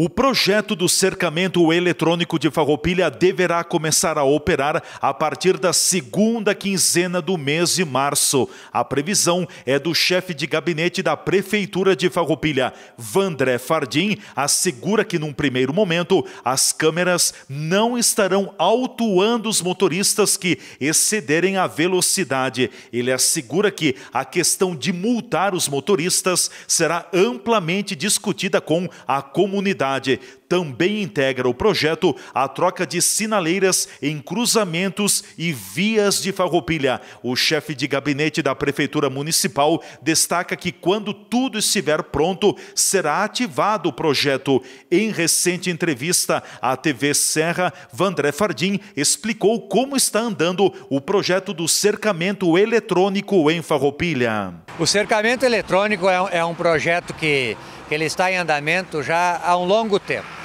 O projeto do cercamento eletrônico de Farroupilha deverá começar a operar a partir da segunda quinzena do mês de março. A previsão é do chefe de gabinete da Prefeitura de Farroupilha, Vandré Fardim, assegura que num primeiro momento as câmeras não estarão autuando os motoristas que excederem a velocidade. Ele assegura que a questão de multar os motoristas será amplamente discutida com a comunidade cidade também integra o projeto a troca de sinaleiras em cruzamentos e vias de Farroupilha. O chefe de gabinete da Prefeitura Municipal destaca que quando tudo estiver pronto, será ativado o projeto. Em recente entrevista à TV Serra, Vandré Fardim explicou como está andando o projeto do cercamento eletrônico em Farroupilha. O cercamento eletrônico é um, é projeto que, que ele está em andamento já há um longo tempo.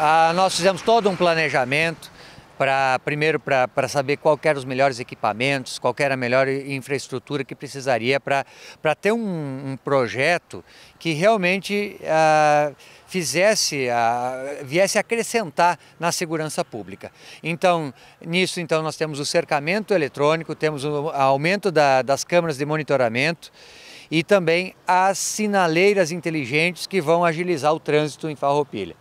Ah, nós fizemos todo um planejamento para primeiro para saber qual eram os melhores equipamentos, qual era a melhor infraestrutura que precisaria para ter um, um, projeto que realmente ah, fizesse, ah, viesse acrescentar na segurança pública. Então, nisso então nós temos o cercamento eletrônico, temos o aumento da, das câmeras de monitoramento e também as sinaleiras inteligentes que vão agilizar o trânsito em Farroupilha.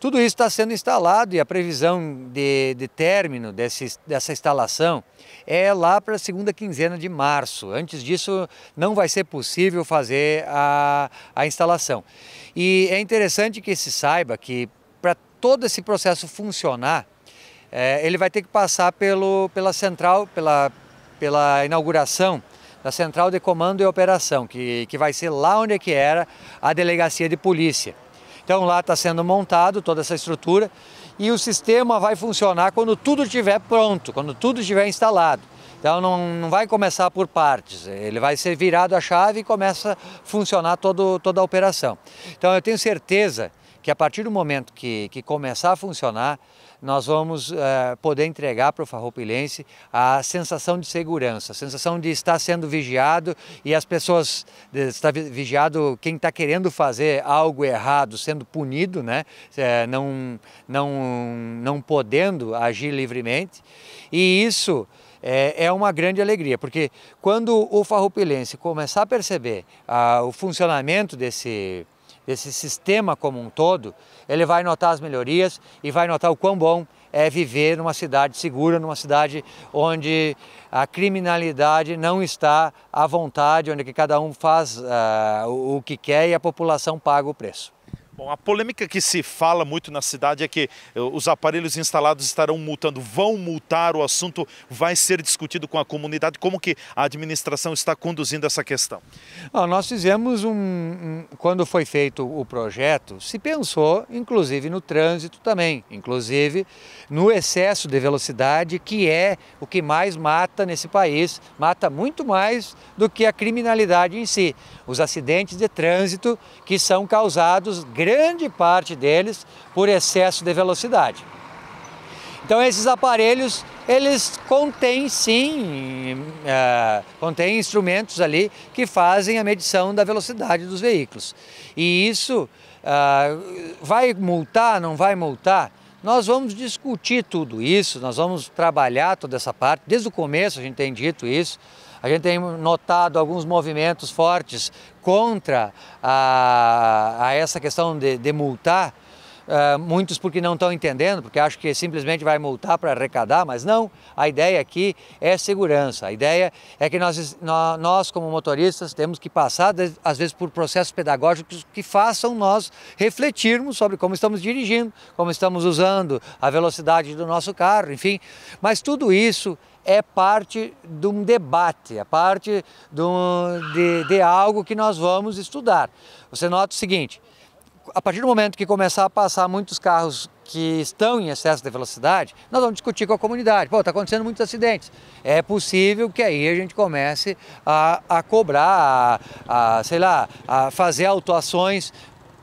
Tudo isso está sendo instalado e a previsão de, de término desse, dessa instalação é lá para a segunda quinzena de março. Antes disso, não vai ser possível fazer a, a instalação. E é interessante que se saiba que para todo esse processo funcionar, é, ele vai ter que passar pelo, pela central, pela, pela inauguração da Central de Comando e Operação, que, que vai ser lá onde é que era a delegacia de polícia. Então lá está sendo montado toda essa estrutura e o sistema vai funcionar quando tudo estiver pronto, quando tudo estiver instalado. Então não, não vai começar por partes, ele vai ser virado a chave e começa a funcionar todo, toda a operação. Então eu tenho certeza que a partir do momento que, que começar a funcionar, nós vamos uh, poder entregar para o farroupilense a sensação de segurança, a sensação de estar sendo vigiado e as pessoas, estar vigiado quem está querendo fazer algo errado, sendo punido, né? É, não, não, não podendo agir livremente. E isso é, é uma grande alegria, porque quando o farroupilense começar a perceber uh, o funcionamento desse desse sistema como um todo, ele vai notar as melhorias e vai notar o quão bom é viver numa cidade segura, numa cidade onde a criminalidade não está à vontade, onde cada um faz uh, o que quer e a população paga o preço. Bom, a polêmica que se fala muito na cidade é que eh, os aparelhos instalados estarão multando, vão multar, o assunto vai ser discutido com a comunidade. Como que a administração está conduzindo essa questão? Ah, nós fizemos um, um, quando foi feito o projeto, se pensou inclusive no trânsito também, inclusive no excesso de velocidade, que é o que mais mata nesse país, mata muito mais do que a criminalidade em si. Os acidentes de trânsito que são causados grande parte deles por excesso de velocidade. Então esses aparelhos, eles contêm sim, é, contêm instrumentos ali que fazem a medição da velocidade dos veículos. E isso é, vai multar, não vai multar? Nós vamos discutir tudo isso, nós vamos trabalhar toda essa parte. Desde o começo a gente tem dito isso. A gente tem notado alguns movimentos fortes contra a, a essa questão de, de multar, Uh, muitos porque não estão entendendo, porque acham que simplesmente vai multar para arrecadar, mas não. A ideia aqui é segurança. A ideia é que nós, nós como motoristas, temos que passar, às vezes, por processos pedagógicos que façam nós refletirmos sobre como estamos dirigindo, como estamos usando a velocidade do nosso carro, enfim. Mas tudo isso é parte de um debate, é parte de, de, de algo que nós vamos estudar. Você nota o seguinte, a partir do momento que começar a passar muitos carros que estão em excesso de velocidade, nós vamos discutir com a comunidade. Pô, está acontecendo muitos acidentes. É possível que aí a gente comece a, a cobrar, a, a, sei lá, a fazer autuações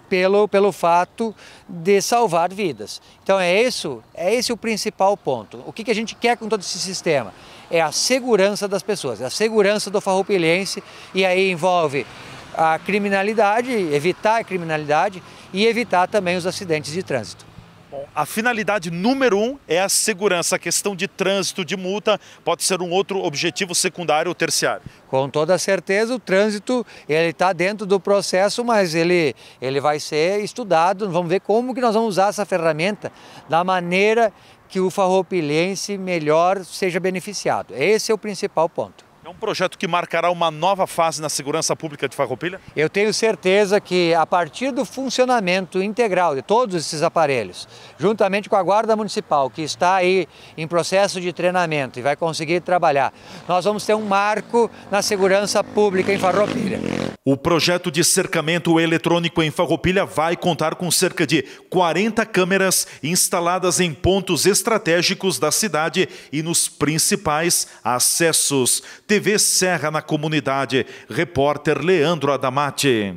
pelo, pelo fato de salvar vidas. Então é isso, é esse o principal ponto. O que, que a gente quer com todo esse sistema? É a segurança das pessoas, é a segurança do farroupilhense e aí envolve a criminalidade, evitar a criminalidade e evitar também os acidentes de trânsito. Bom, a finalidade número um é a segurança. A questão de trânsito, de multa, pode ser um outro objetivo secundário ou terciário. Com toda certeza, o trânsito ele está dentro do processo, mas ele, ele vai ser estudado. Vamos ver como que nós vamos usar essa ferramenta da maneira que o farroupilhense melhor seja beneficiado. Esse é o principal ponto. É um projeto que marcará uma nova fase na segurança pública de Farroupilha? Eu tenho certeza que a partir do funcionamento integral de todos esses aparelhos, juntamente com a Guarda Municipal, que está aí em processo de treinamento e vai conseguir trabalhar, nós vamos ter um marco na segurança pública em Farroupilha. O projeto de cercamento eletrônico em Farroupilha vai contar com cerca de 40 câmeras instaladas em pontos estratégicos da cidade e nos principais acessos. TV Serra na comunidade. Repórter Leandro Adamati.